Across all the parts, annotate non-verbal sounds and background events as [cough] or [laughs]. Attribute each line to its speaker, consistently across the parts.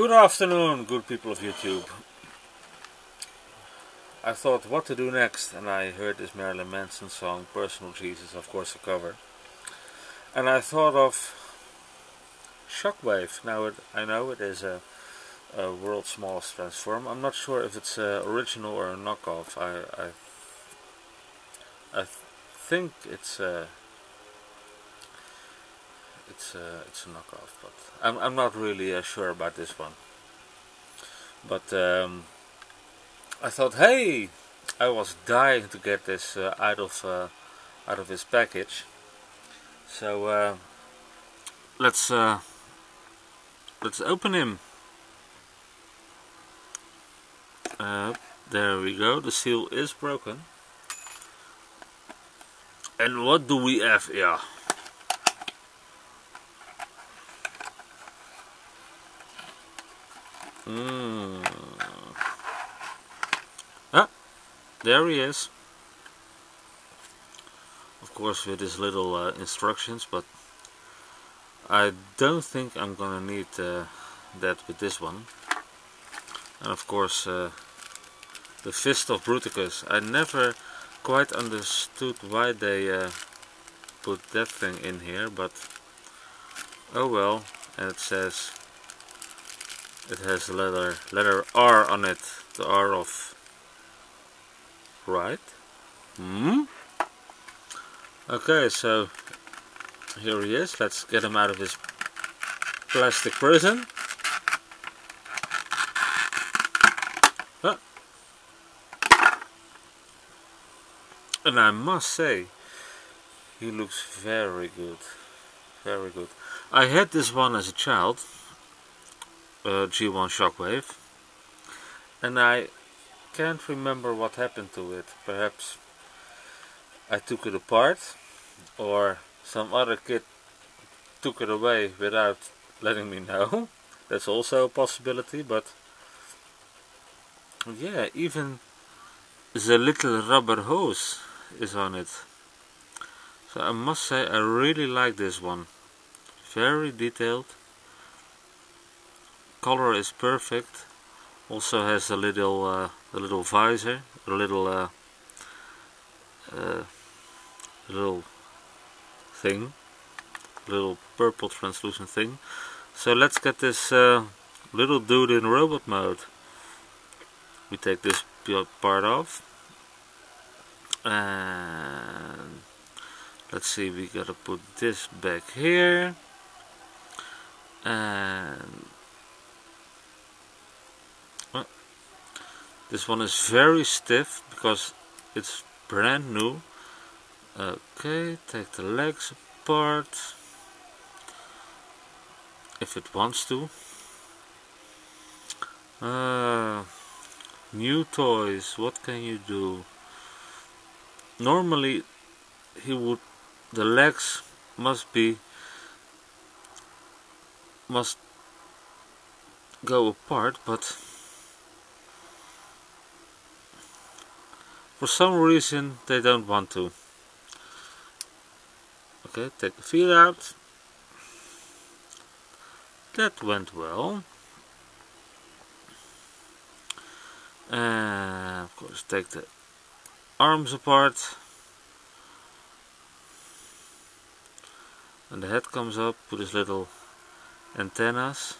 Speaker 1: Good afternoon, good people of YouTube. I thought what to do next, and I heard this Marilyn Manson song, Personal Jesus, of course, a cover. And I thought of Shockwave. Now, it, I know it is a, a world's smallest transform. I'm not sure if it's uh, original or a knockoff. I I, I think it's a it's a, it's a knockoff, but I'm I'm not really uh, sure about this one. But um, I thought, hey, I was dying to get this uh, out of uh, out of his package. So uh, let's uh, let's open him. Uh, there we go. The seal is broken. And what do we have here? Mm. Ah, there he is. Of course with his little uh, instructions, but I don't think I'm gonna need uh, that with this one. And of course uh, the Fist of Bruticus. I never quite understood why they uh, put that thing in here, but oh well. And it says it has the letter letter R on it. The R of right. Hmm. Okay, so here he is. Let's get him out of his plastic prison. And I must say, he looks very good. Very good. I had this one as a child uh, G1 Shockwave and I can't remember what happened to it. Perhaps I took it apart or some other kid took it away without letting me know. [laughs] That's also a possibility, but yeah, even the little rubber hose is on it. So I must say I really like this one. Very detailed color is perfect. Also has a little uh, a little visor a little uh, uh, little thing little purple translucent thing. So let's get this uh, little dude in robot mode. We take this part off. And let's see we gotta put this back here. And This one is very stiff because it's brand new. Okay, take the legs apart if it wants to. Uh, new toys, what can you do? Normally he would the legs must be must go apart but For some reason they don't want to. Okay, take the feet out. That went well. And of course take the arms apart. And the head comes up with his little antennas.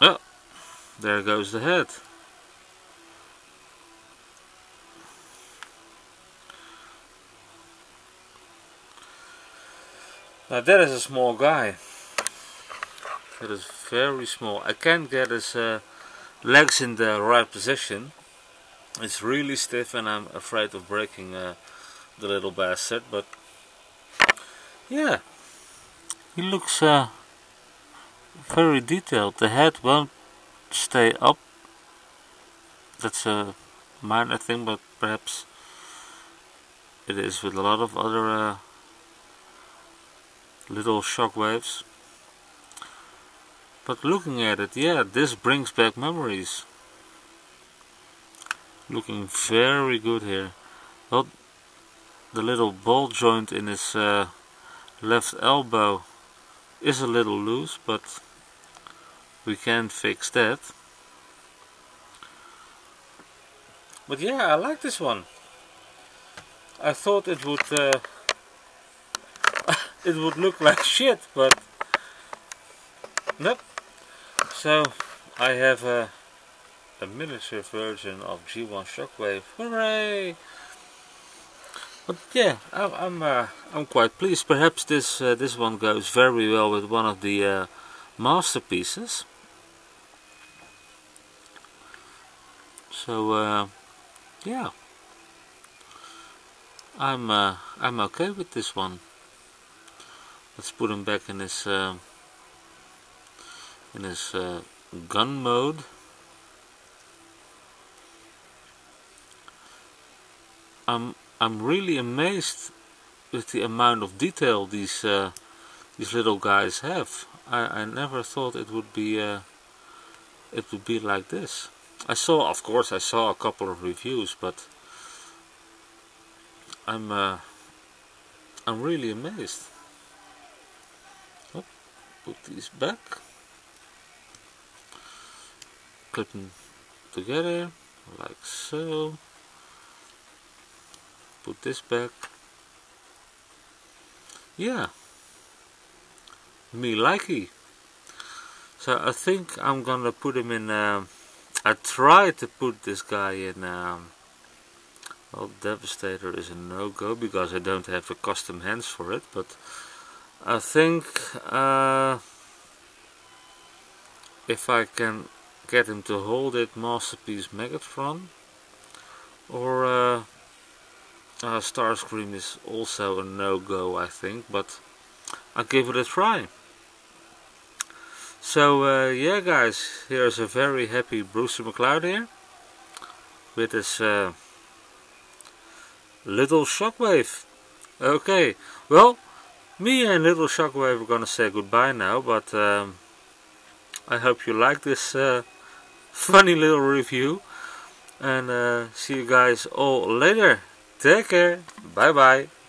Speaker 1: Oh, there goes the head. Now that is a small guy. That is very small. I can't get his uh, legs in the right position. It's really stiff and I'm afraid of breaking uh, the little bastard. But yeah, he looks uh, very detailed. The head won't stay up. That's a minor thing, but perhaps it is with a lot of other uh, little Shockwaves but looking at it yeah this brings back memories looking very good here well the little ball joint in his uh, left elbow is a little loose but we can fix that. But yeah, I like this one. I thought it would uh, it would look like [laughs] shit, but nope. So I have a, a miniature version of G1 Shockwave. Hooray! But yeah, I'm I'm, uh, I'm quite pleased. Perhaps this uh, this one goes very well with one of the uh, masterpieces. So uh, yeah, I'm uh, I'm okay with this one. Let's put him back in his uh, in his gun mode. I'm I'm really amazed with the amount of detail these uh, these little guys have. I, I never thought it would be uh, it would be like this. I saw, of course, I saw a couple of reviews, but I'm uh, I'm really amazed. Put this back, clip them together like so. Put this back. Yeah. Me likey. So I think I'm gonna put him in uh, I tried to put this guy in um, well Devastator is a no-go because I don't have the custom hands for it but I think uh, if I can get him to hold it Masterpiece Megatron or uh, uh, Starscream is also a no-go I think, but I'll give it a try. So uh, yeah guys, here's a very happy Brewster McCloud here with his uh, little shockwave. Okay, well, me and little shockwave are gonna say goodbye now, but um, I hope you like this uh, [laughs] funny little review and uh, see you guys all later. Take care. Bye bye.